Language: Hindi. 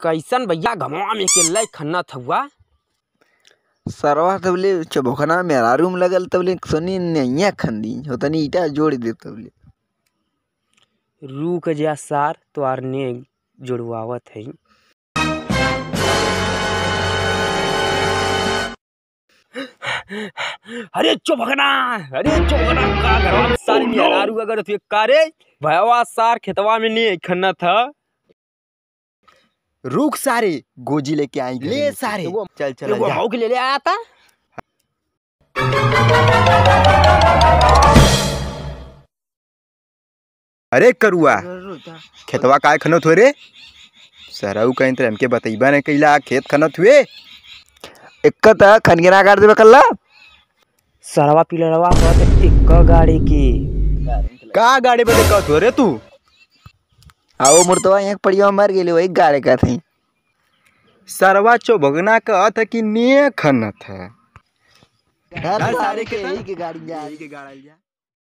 कैसन भैया घमवा में के लय खन्ना थुआ सरवा तबले चबोखना मेरा रूम लगल तबले सोनी नैया खंदी होतनी ईटा जोड़ दे तबले। रुक जा सार तोहार ने जुड़वावत है। अरे चुपकना अरे चुपकना का घरवा में सारी अगर तू का रे भयवा सार खेतवा में नहीं खन्ना था। रुक सारे गोजी लेके आई। ले सारे। चल चल जा। हाउ के ले ले आया था। अरे करुआ खेतवा काय खनत हो रे? सरऊ कहीं तो हमके बतईबा ने कैला खेत खनत हुए। एक खनगिना कर देवे कल्ला। सरवा पिलरवा कहत एक गाड़ी की। का गाड़ी बदे कहत हो रे तू। आओ मुर्तवा एक पड़िया मर गेली वही गाड़ी का थी। सरवा चो भगना का अर्थ कि ने खनत है। सारे के यही गाड़ी जा गाड़ी जा